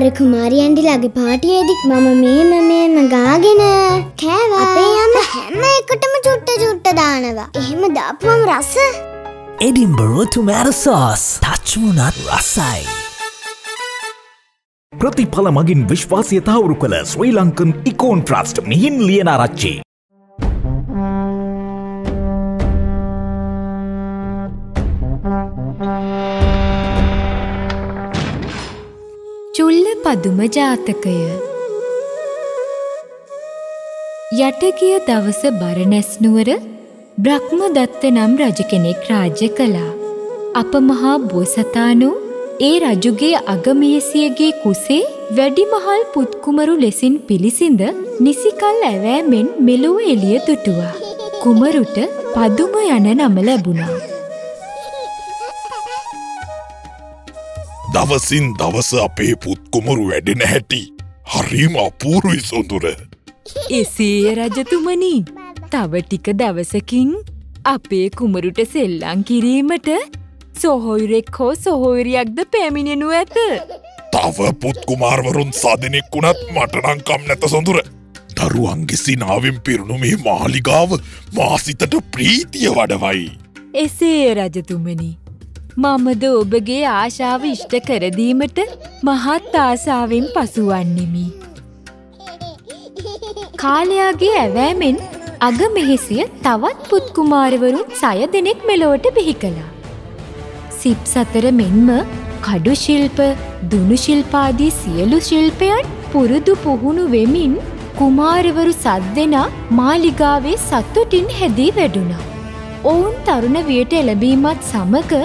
අර කුමාරියන්ඩිලාගේ පාටියේදි මම මේම මේම ගාගෙන කෑවා අපේ යම හැම එකටම චුට්ට චුට්ට දානවා එහෙම දාපුවම රස එඩිම්බරෝ ටුමෑර සෝස් තච්මුණත් රසයි. ප්‍රතිඵල මගින් විශ්වාසය තවුරු කළ ශ්‍රී ලංකන් ඉකෝන් ට්‍රස්ට් මිහින් ලියන ආරච්චි. පදුම ජාතකය යටගිය දවස බරණැස්නුවර බ්‍රහ්ම දත්ත නම් රජ කෙනෙක් රාජ්‍ය කළා. අප මහා බෝසතානු ඒ රජුගේ අගමේසියගේ කුසේ වැඩිමහල් පුත්කුමරු ලෙසින් පිළිසිඳ නිසිකල් ඇවෑමෙන් මෙලොව එළිය දුටුවා. කුමරුට පදුම යන නම ලැබුණා. දවසින් දවස අපේ පුත්කුමරු වැඩෙන හැටි හරිම අපූරුයි සොඳුර එසේ රජතුමනි තව ටික දවසකින් අපේ කුමරුට සෙල්ලං කිරීමට සොහොයුරෙක් හෝ සොහොයුරියක්ද පැමිණෙනු ඇත. තව පුත්කුමාර්වරුන් සදනෙක් වුණත් මටනංකම් නැත සොඳුර දරුවන්ගේ සිනාවෙන් පිරුණු මේ මාලිගාව මාසිතට ප්‍රීතිය වඩවයි. එසේ රජතුමනි. මමද ඔබගේ ආශාව ඉෂ්ට කරදීමට මහත් ආසාාවෙන් පසුවන්නෙමි. කාලයාගේ ඇවෑමෙන් අග මෙහෙසිය තවත් පුත්කුමාරවරුන් සය දෙනෙක් මෙලොවට බිහි කළා. සිප් සතර මෙන්ම කඩු ශිල්ප දුනු ශිල්පාදී සියලු ශිල්පයන් පුරුදු පුහුණු වෙමින් කුමාරවරු සද්දෙනා මාලිගාවේ සත්තුටින් හැදී වැඩුණා. ඔවුන් තරුණ වියට එළබීමත් සමග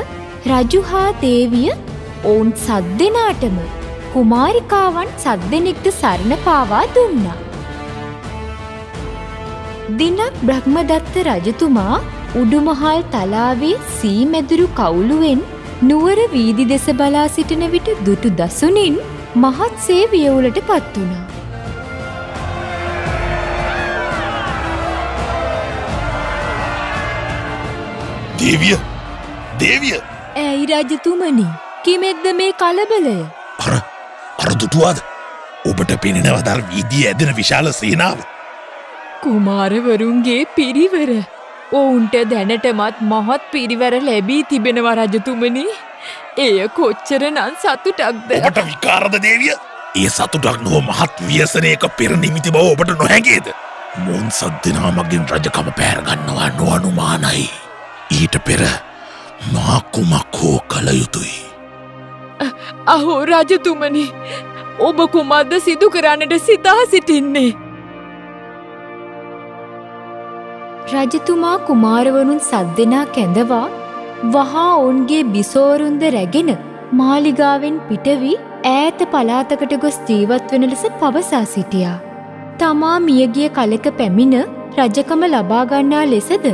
රජු හා දේවිය ඔවුන් සද්දෙනාටම කුමාරිකාවන් සද්දෙනෙක්ට සරණ පාවා දුන්නා. දිනක් බ්‍රහ්මදත්ත රජතුමා උඩුමහල් තලාවේ සීමැදුරු කවුලුවෙන් නුවර වීදි දෙස බලා සිටින විට දුටු දසුනින් මහත්සේ වියවුලට පත් වුණා. දේවිය දේවිය ඇයි රජතුමනි? කිමෙක්ද මේ කලබලය? අර අර දුටුවාද? ඔබට පෙනෙනවදල් වීදී ඇදෙන විශාල සේනාව. කුමාරවරුන්ගේ පිරිවර. ඔවුන්ට දැනටමත් මහත් පිරිවර ලැබී තිබෙනවා රජතුමනි. එය කොච්චර නන් සතුටක්ද? ඔබට විකාරද දේවිය? ඒ සතුටක් නොව මහත් ව්‍යසනයක පෙරනිමිති බව ඔබට නොහැගේද මුන් සද්දනා මගින් රජකම පෑරගන්නවා නොවනුමානයි ඊට පෙර මාකුමක් හෝ කළ යුතුයි අහෝ රජතුමනි ඔබ කුමද්ද සිදු කරන්නට සිතා සිටින්නේ රජතුමා කුමාරවරුන් සද්දෙනා කැඳවා වහා ඔවුන්ගේ බිසෝරුන්ද රැගෙන මාලිගාවෙන් පිටවී ඈත පලාතකට ගොස් ජීවත් වෙන ලෙස පවසා සිටියා. තමා මියගිය කලක පැමිණ රජකම ලබාගන්නා ලෙසද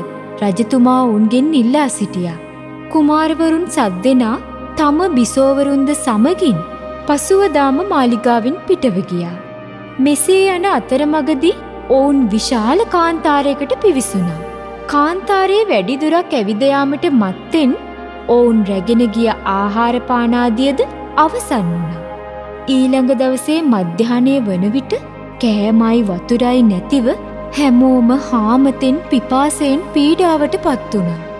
රජතුමා ඔවුන්ගෙන් ඉල්ලා සිටියා. කුමාරවරුන් සද්දෙනා තම බිසෝවරුන්ද සමගින් පසුවදාම මාලිගාවෙන් පිටවගියා. මෙසේ යන අතරමගදී ඔවුන් විශාල කාන්තාරයකට පිවිසුනා. කාන්තාරයේ වැඩිදුරක් ඇවිදයාමට මත්තෙන් ඔවුන් රැගෙන ගිය ආහාරපානාදියද අවසන් වුණා. ඊළඟ දවසේ මධ්‍යානය වන විට කෑමයි වතුරයි නැතිව හැමෝම හාමතෙන් පිපාසයෙන් පීඩාවට පත් වුණා.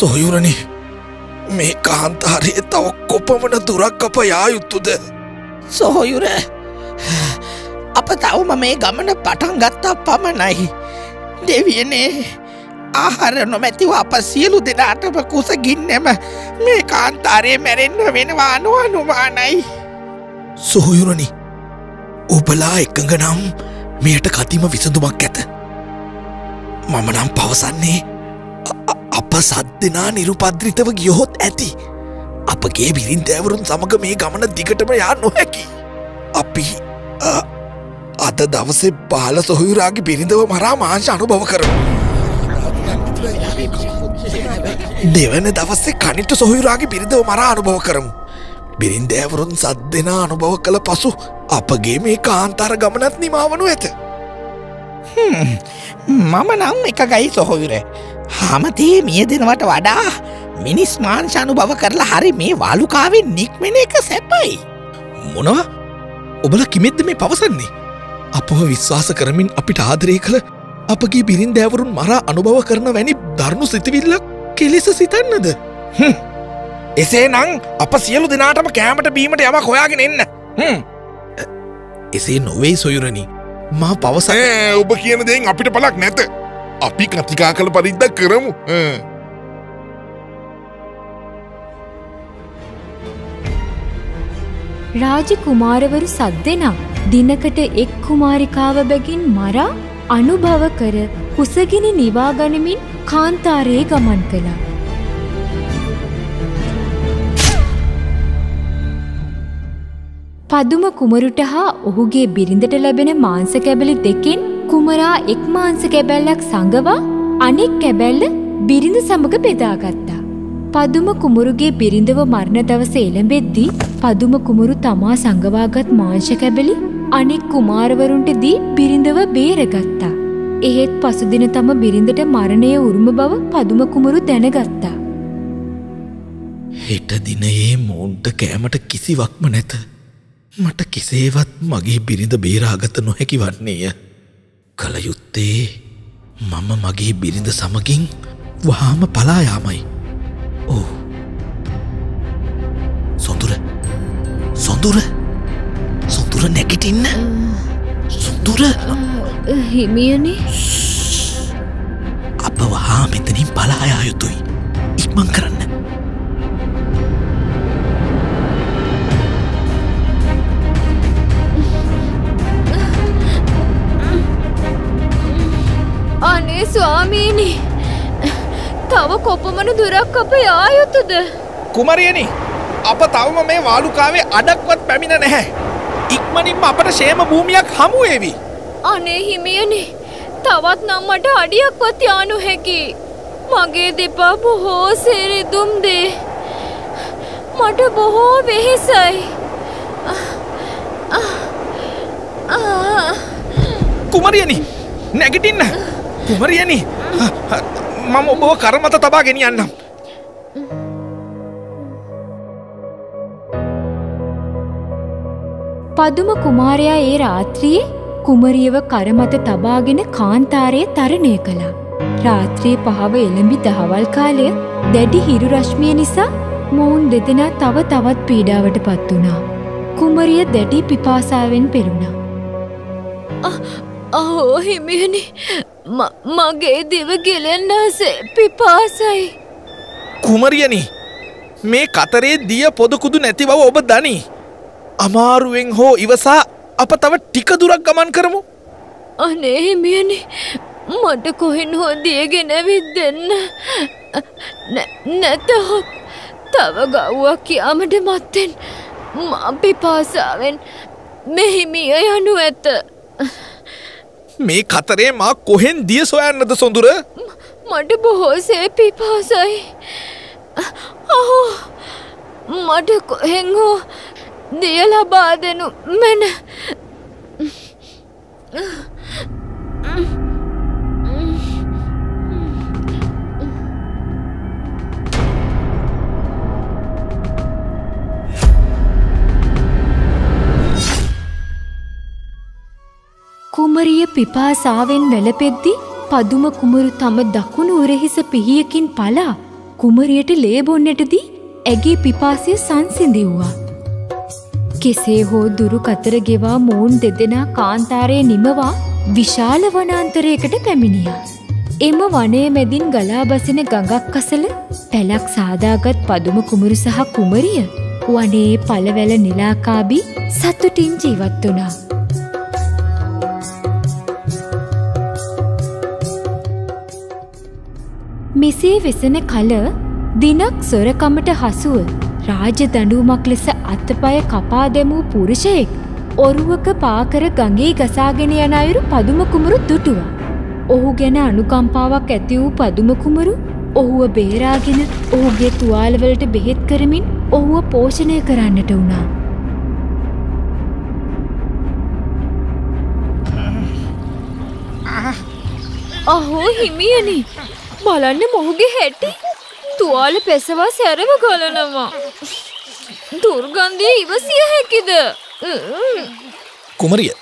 සොයුරණි මේ කාන්තාරයේ තව කොපමන දුරක් අප යායුත්තුද සොහොයුර අප තවම මේ ගමන පටන් ගත්තා පමණයි. දෙවියනේ ආහාර නොමැතිව අප සියලු දෙනාටම කුසගින්නෙම මේ කාන්තාරයේ මැරෙන්න්න වෙනවා අනුව අනුමානයි. සොහොයුරණි ඔබලා එකඟ නම් මෙයට කතිම විසඳුමක් ඇත. මම නම් පවසන්නේ අප සද්දනා නිරුපද්‍රිතව ගියහොත් ඇති. අපගේ බිරින්දෑවරුන් සමඟ මේ ගමන දිගටම යා නොහැකි. අපි අද දවසේ බාල සොහයුරාගේ බිරිඳව මරා මාංශ අනුභව කරමු. දෙවන දවස්සේ කනිට සොහයුරාගේ බිරිඳව මරා අනුභව කරමු. බිරින්දෑවරුන් සද්දෙනා අනුභව කළ පසු අපගේ මේ කාන්තර ගමනත් නිමාවනු ඇත. මම නම් එක ගයි සොහොයුර. හමතේ මිය දෙනවට වඩා මිනිස් මාංශානු බව කරලා හරි මේ වාලුකාවෙන් නික්මෙන එක සැපයි. මොනවා ඔබල කිමෙද්ද මේ පවසන්නේ අපව විශ්වාස කරමින් අපිට ආදරය කළ අපගේ බිරින් දෑවරුන් මරා අනුභව කරන වැනි දරුණු සිතිවිල්ලක් කෙලෙස සිතන්නද එසේ නං අප සියලු දෙනාටම කෑමට බීමට යම හොයාගෙන එන්න. හ්ම්. එසේ නොවේ සොයුරණි මා පවස ඈ, ඔබ කියන දෙෙන් අපිට පලක් නැත අපි කතිකා කළ පරිද්දක් කරමු ඈ. රාජකුමාරවරු සද්දෙනම් දිනකට එක් කුමාරිකාව බැගින් මරා අනුභව කර කුසගිනි නිවාගනිමින් කාන්තාරයේ ගමන් කළා. පදුම කුමරුට හා ඔහුගේ බිරිඳට ලැබෙන මාංස කැබලි දෙකින් කුමරා එක් මාංස කැබැල්ලක් සඟවා අනෙක් කැබැල්ල බිරිඳ සමග බෙදාගත්තා. පදුම කුමරුගේ බිරිඳව මරණ දවස එළඹෙද්දී පදුම කුමරු තමා සඟවාගත් මාංශ කැබලි අනෙක් කුමාරවරුන්ට දී බිරිඳව බේරගත්තා. එහෙත් පසුදින තම බිරිඳට මරණය උරුම බව පදුම කුමරු දැනගත්තා. හෙට දිනයේ මෝන්ට කෑමට කිසිවක්ම නැත මට කෙසේවත් මගේ බිරිඳ බේරාගත නොහැකි වන්නේය කළයුත්තේ මම මගේ බිරිඳ සමගින් වහාම පලායාමයි ඕ සොඳුර. සොඳුර. සොඳුර නැගිටින්න. සුදුර හිමියනේ? අප වහා මෙතනින් පලායා යුතුයි. ඉක්මං කරන්න තව කොපමණ දුරක් අප යායුතුද කුමරියනි අප තවම මේ වාලුකාවේ අඩක්වත් පැමිණ නැහැ. ඉක්මනින්ම අපට ශේම භූමියක් හමුවේවි. අනේ හිමියනි තවත් නම් මට අඩියක්වත් යානු හැකි මගේ දෙපා බොහෝ සේරිදුම් දේ. මට බොහෝ වෙහෙසයි. කුමරියනි නැගිටින්න. කුමරියනි මම ඔබව කරමත තබා ගෙනියන්නම්. පදුම කුමාරයා ඒ රාත්‍රියේ කුමරියව කරමත තබාගෙන කාන්තාරයේ තරණය කළා. රාත්‍රී පහව එළඹි දහවල් කාලය දැඩි හිරු රශ්මිය නිසා මොවුන් දෙදෙනා තව තවත් පීඩාවට පත් වුණා. කුමරිය දැඩි පිපාසාවෙන් පෙරුණා. අහෝ හිමියනි මගේ දිව ගෙලෙන්නාසේ පිපාසයි. කුමරියනි මේ කතරේ දිය පොදකුදු නැති බව ඔබ දනි. අමාරුවෙන් හෝ ඉවසා අප තව ටික දුරක් ගමන් කරමු. අනේ හිමියනි මට කොහෙන් හෝ දියගෙනවිත් දෙන්න නැතහොත් තව ගව්වක් යාමට මත්තෙන් පිපාසාවෙන් මෙහිමිය යනු ඇත මේ කතරේ මා කොහෙන් දිය සොයන්නද සොඳුර? මට බොහෝසේ පිපාසයි. අහෝ මට කොහෙන් හෝ දිය ලබා දෙනු මැන. කුමරිය පිපාසාවෙන් වැළපෙද්දි පදුම කුමරු තම දකුණු උරහිස පිහියකින් පලා කුමරියට ලේබොන්නටදී ඇගේ පිපාසය සංසිඳෙව්වා. කෙසේ හෝ දුරු කතර ගෙවා මෝන් දෙදෙනා කාන්තාරය නිමවා විශාල වනාන්තරයකට පැමිණියා. එම වනය මැදින් ගලා බසින ගඟක් අසල පැලක් සාදාගත් පදුම කුමරු සහ කුමරිය වනයේ පළවැල නිලාකාබී සතුටින් ජීවත් වනා. මෙසේ වෙසෙන කල දිනක් සොරකමට හසුව රාජ දඩුවමක් ලෙස අත්තපය කපා දැමූ පුරුෂයෙක් ඔරුවක පාකර ගඟේ ගසාගෙන යන අයුරු පදුමකුමරු දුටුවා. ඔහු ගැන අනුකම්පාවක් ඇති වූ පදුමකුමරු ඔහුව බේරාගෙන ඔහුගේ තුවාලවලට බෙහෙත් කරමින් ඔහුව පෝෂණය කරන්නට වුණා. අහෝ හිමියනි බලන්න මොහුගේ හැටි තුවාල පෙසවා සැරව ගලනවා. දුර්ගන්ධය ඉවසිය හැකිද? කුමරිය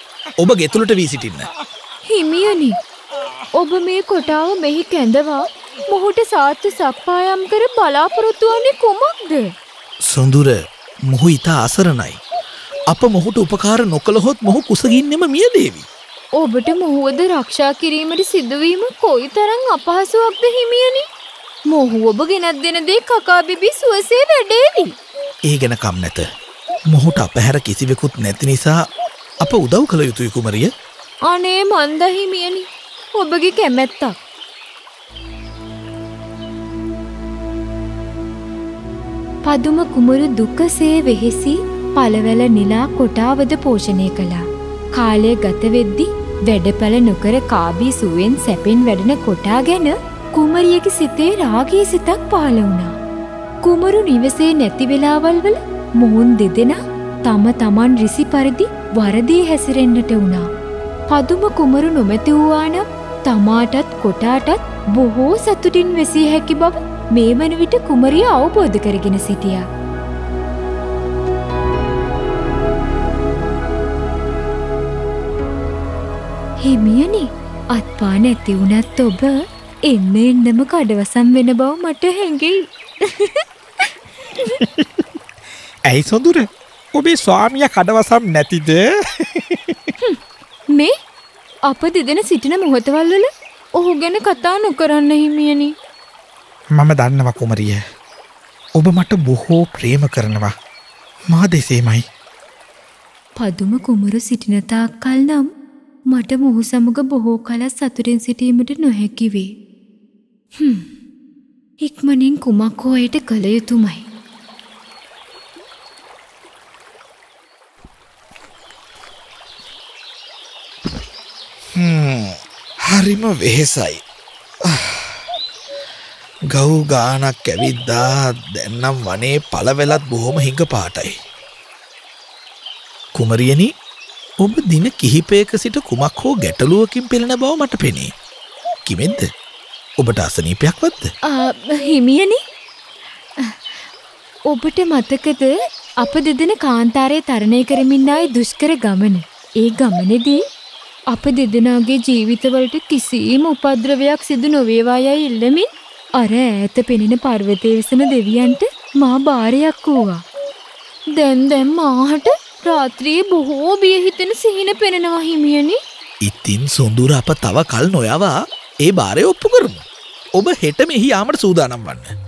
ඔබ ගෙතුළට වී සිටින්න. හිමියනි ඔබ මේ කොටාව මෙහි කැඳවා මොහුට සාත්තු සප්පායම් කර බලාපොරොත්තු වන්නේ කුමක්ද? සොඳුර මොහු ඉතා අසරණයි. අප මොහුට උපකාර නොකළහොත් මොහු කුසගින්නෙම මියදේවි. ඔබට මොහුවද රක්ෂා කිරීමට සිදුවීම කොයි තරම් අපහසුවක්ද හිමියනි? මොහු ඔබ ගෙනත් දෙන දේ කකා බිබී සුවසේ වැඩේවි. ඒ ගැන කම් නැත. මොහුට අපහැර කිසිවෙකුත් නැති නිසා අප උදව් කළ යුතුයි කුමරිය. අනේ මන්ද හිමියනි ඔබගේ කැමැත්තක්. පදුම කුමරු දුකසේ වෙහෙසි පළවැල නිලා කොටාවද පෝෂණය කළා. කාලය ගතවෙද්දි වැඩපැළ නොකර කාබී සුවෙන් සැපෙන් වැඩෙන කොටා ගැන කුමරියකි සිතේ රාගී සිතක් පහළ වුණා. කුමරු නිවසේ නැති වෙලාවල් වල මොහුන් දෙදෙනා තම තමන් රිසි පරිදි වරදී හැසිරෙන්න්නට වුණා. පදුම කුමරු නොමැති වූවානම් තමාටත් කොටාටත් බොහෝ සතුටින් වෙසිය හැකි බව මේ වන විට කුමරිය අවබෝධ කරගෙන සිටියා. හිමියනි අත්පා නැති වුණත් ඔබ එන්න එන්නම කඩවසම් වෙන බව මට හැඟෙයි. ඇයි සොඳුර ඔබේ ස්වාමිය කඩවසම් නැතිද මේ අප දෙදෙන සිටින මොහොතවල් වල ඔහු ගැන කතා නොකරන්න හිමියනි. මම දන්නව කුමරිය. ඔබ මට බොහෝ ප්‍රේම කරනවා. මා දෙසේමයි. පදුම කුමරු සිටින තාක් කල් නම් මට මොහු සමග බොහෝ කල සතුරෙන් සිටීමට නොහැකි වේ. හ්ම්. ඉක්මනින් කුමක් හෝ එයට කළ යුතුමයි. හරිම වෙහෙසයි. ගව් ගානක් ඇවිද්දා දැන්නම් වනේ පලවෙලත් බොහොම හිඟ පාටයි. කුමරියනි ඔබ දින කිහිපයක සිට කුමක් හෝ ගැටලුවකින් පෙළෙන බව මට පෙනේ. කිමෙන්ද ඔබට අසනීපයක් වත්ද. ආ, හිමියනි ඔබට මතකද අප දෙදෙන කාන්තාරය තරණය කරමින් ආයේ දුෂ්කර ගමන. ඒ ගමනේදී අප දෙදෙනාගේ ජීවිතවලට කිසිම උපද්‍රවයක් සිදු නොවේවා යයි ඉල්ලමින් අර ඈත පෙනෙන පර්වතය විසන දෙවියන්ට මා භාරයක් වූවා. දැන් දැන් මාහට රාත්‍රියේ බොහෝ බිය හිතෙන සිහින පෙනෙනවා හිමියනි. ඉතින් සොඳුර අප තව කල් නොයවා ඒ භාරය ඔප්පු කරමු. ඔබ හෙට මෙහි යාමට සූදානම් වන්න.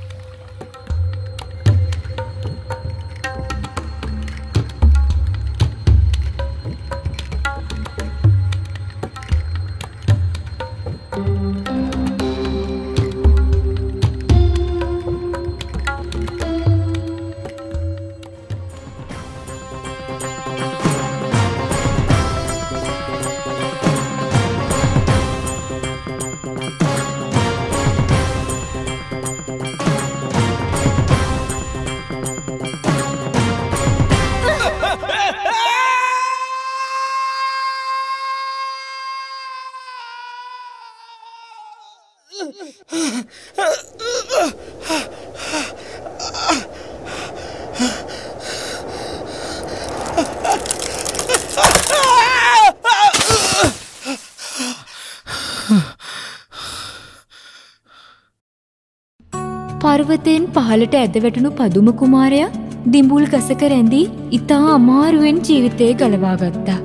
පර්වතයෙන් පහළට ඇද වැටුණු පදුම කුමාරයා දිඹුල් ගසක රැඳී ඉතා අමාරුවෙන් ජීවිතය ගලවා ගත්තා.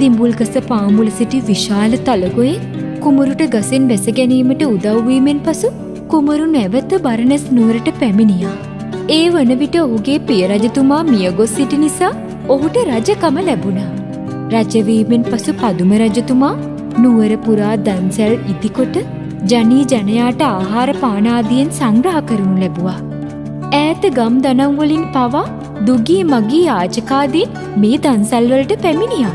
දිඹුල් ගස පාමුල සිටි විශාල තලගොයේ කුමරුට ගසෙන් බැස ගැනීමට උදව්වීමෙන් පසු කුමරු නැවත බරණැස් නුවරට පැමිණියා. ඒ වන විට ඔහුගේ පිය රජතුමා මියගොස් සිටි නිසා ඔහුට රජකම ලැබුණා. රජවීමෙන් පසු පදුම රජතුමා නුවර පුරා දන්සැල් ඉදිකොට ජනී ජනයාට ආහාර පානාදියෙන් සංග්‍රහ කරනු ලැබුවා. ඈත ගම් දනම්වලින් පවා දුගී මගී යාජකාදීන් මේ දන්සල්වලට පැමිණියා.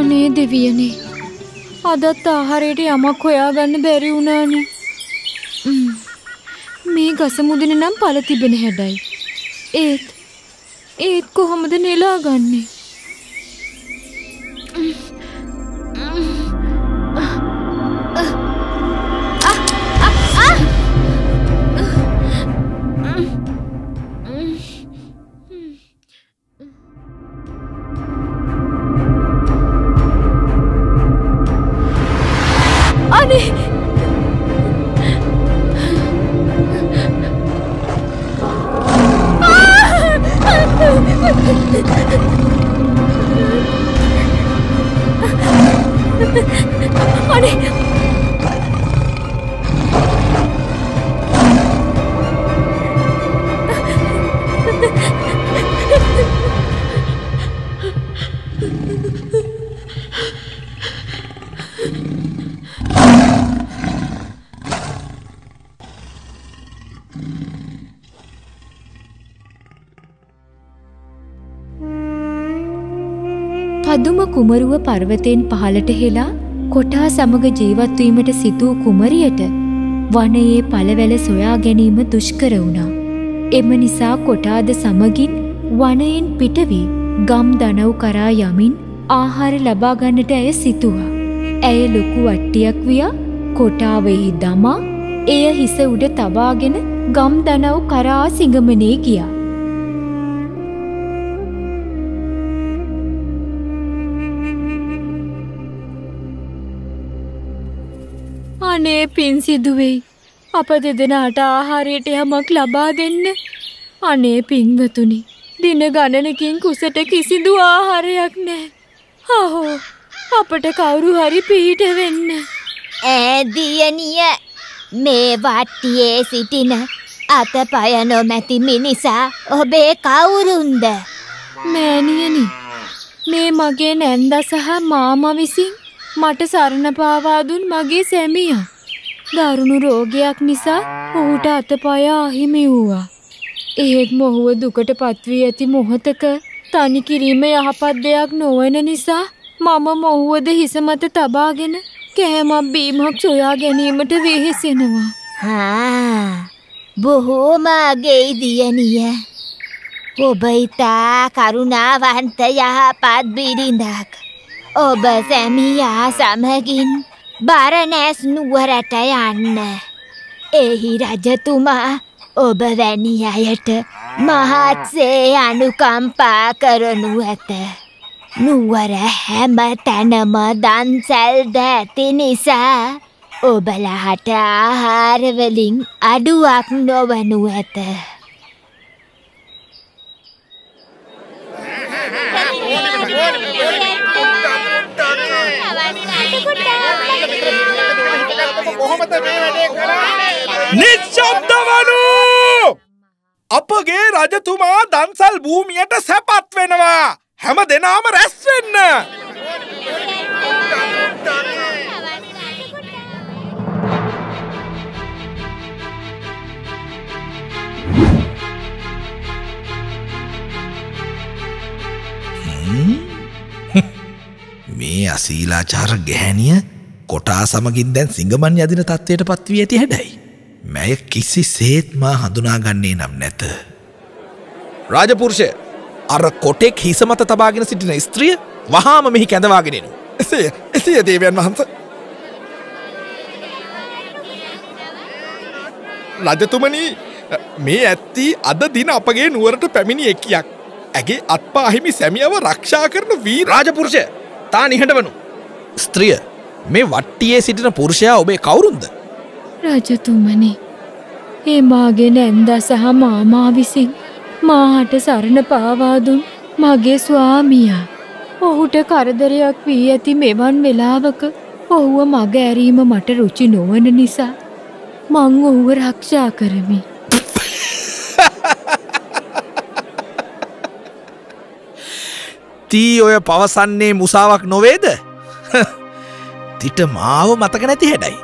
අනේ දෙවියනේ අදත් ආහාරයට යමක් හොයාගන්න බැරි වුණානේ. උම්. මේ ගස මුදින නම් පල තිබෙන හැඩයි. ඒත් ඒත් කොහොමද නෙලා ගන්නේ පදුම කුමරුව පර්වතයෙන් පහළට හෙලා කොටා සමග ජීවත්වීමට සිතූ කුමරියට වනයේ පළවැල සොයා ගැනීම දුෂ්කර වුණා. එම නිසා කොටාද සමගින් වනයෙන් පිටවී ගම් දනව් කරා යමින් ආහාර ලබාගන්නට ඇය සිතුවා. ඇය ලොකු වට්ටියක් වියා කොටාවෙහි දමා එය හිස උඩ තබාගෙන ගම් දනව් කරා සිඟමනේ ගියා. අනේ පින් සිදුවෙයි. අප දෙදෙනාට ආහාරයට යමක් ලබා දෙන්න. අනේ පින්වතුනි. දින ගණනකින් කුසට කිසිදු ආහාරයක් නෑ. අහෝ අපට කවුරු හරි පිහිට වෙන්න. ඇදියනිය මේ වට්ටියේ සිටින අතපය නොමැති මිනිසා ඔබේ කවුරුන්ද මෑණියනි මේ මගේ නැන්ද සහ මාමා විසින් මට සරණ පාවා දුන් මගේ සැමියා. දරුණු රෝගයක් නිසා ඔහුට අතපය අහිමි වූවා. එහෙත් මොහුව දුකට පත්වී ඇති මොහොතක තනි කිරීම යහපත් දෙයක් නොවන නිසා මම මොහුවද හිස මත තබාගෙන කෑමක් බීමක් සොයා ගැනීමට වෙහෙසෙනවා. හා බොහෝම අගෙයි දියනිය ඔබ ඉතා කරුණාවන්ත යහපත් බිරිඳක් ඔබ සැමියා සමගින් බරනැස් නුවරට යන්න එහි රජතුමා ඔබ වැනි අයට මහත්සේ අනුකම්පා කරනු ඇත නුවර හැම තැනම දන්සැල්ද ඇති නිසා ඔබලහට ආහාරවලින් අඩුවක් නොවනු ඇත. නිශ්ශබ්ද වනු! අපගේ රජතුමා දන්සල් භූමියට සැපත් වෙනවා. හැම දෙනාම රැස්වෙන්න. මේ අසීලාචාර ගැහැනිය කොටා සමගින් දැන් සිංගමන් යදින තත්වයට පත්වී ඇති හැඩයි. මැය කිසි සේත්මා හඳුනාගන්නේ නම් නැත. රාජපුරුෂය අර කොටෙක් හිස මත තබාගෙන සිටින ස්ත්‍රිය වහාම මෙහි කැඳවාගෙනෙනු. එසේ එසේ දේවයන් වහන්ස. රජතුමනී මේ ඇත්ති අද දින අපගේ නුවරට පැමිණි එකියක්. ඇගේ අත්පාහිමි සැමියව රක්ෂා කරන වී රාජපුරුෂය තා නිහට වනු. ස්ත්‍රිය මේ වට්ටියේ සිටින පුරුෂයා ඔබේ කවුරුන්ද. රජතුමනි ඒ මාගේ නැන්ද සහ මාමා විසින් මාහට සරණ පාවාදුන් මගේ ස්වාමියා. ඔහුට කරදරයක් වී ඇති මෙවන් වෙලාවක ඔහුව මග ඇරීම මට රුචි නොවන නිසා මං ඔහුව රක්ෂා කරමි. තී ඔය පවසන්නේ මුසාවක් නොවේද තිට මාව මතක නැති හැඩයි.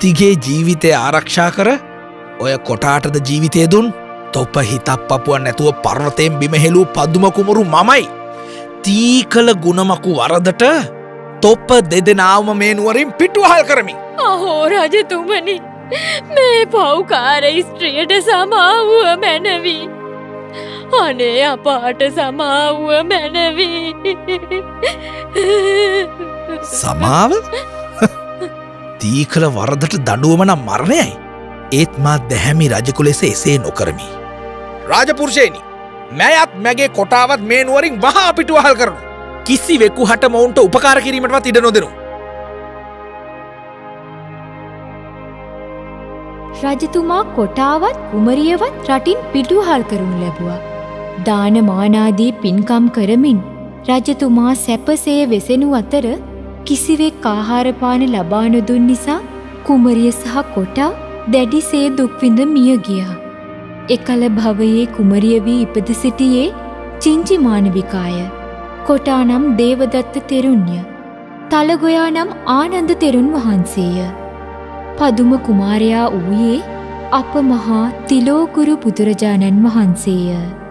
තිගේ ජීවිතය ආරක්ෂා කර ඔය කොටාටද ජීවිතය දුන් තොප හිතක් පපුුවන් නැතුව පර්වතයෙන් බිමහෙලූ පදුමකුමරු මමයි. තී කළ ගුණමකු වරදට තොප්ප දෙදෙනාවම මේ නුවරින් පිටුවහල් කරමි. අහෝ රජතුමනි මේ පව්කාර ස්ත්‍රියට සමාවුව මැනවී. අනේ අපාට සමාවුව මැනවී සමාව තීකළ වරදට දඩුවමනම් මරණයයි ඒත් මා දැහැමි රජකු ලෙස එසේ නොකරමි. රාජපුරුෂයනි මැයත් මැගේ කොටාවත් මේ නුවරින් වහා පිටු වහල් කරනු. කිසි වෙක්කු හට මොවුන්ට උපකාර කිරීමටවත් ඉඩ නොදෙනු. රජතුමා කොටාවත් කුමරියවත් රටින් පිටුහල් කරනු ලැබුවා. දාන මානාදී පින්කම් කරමින් රජතුමා සැපසේ වෙසෙනු අතර කිසිවෙක් ආහාරපාන ලබා නොදුන් නිසා කුමරිය සහ කොටා දැඩිසේ දුක්විඳ මිය ගියා. එකල භවයේ කුමරිය වී ඉපද සිටියේ චිංචි මානවිකාය. කොටා නම් දේවදත්ත තෙරුන්ය. තලගොයා නම් ආනන්ද තෙරුන් වහන්සේය. පදුම කුමාරයා වූයේ අප මහා තිලෝකුරු බුදුරජාණන් වහන්සේය.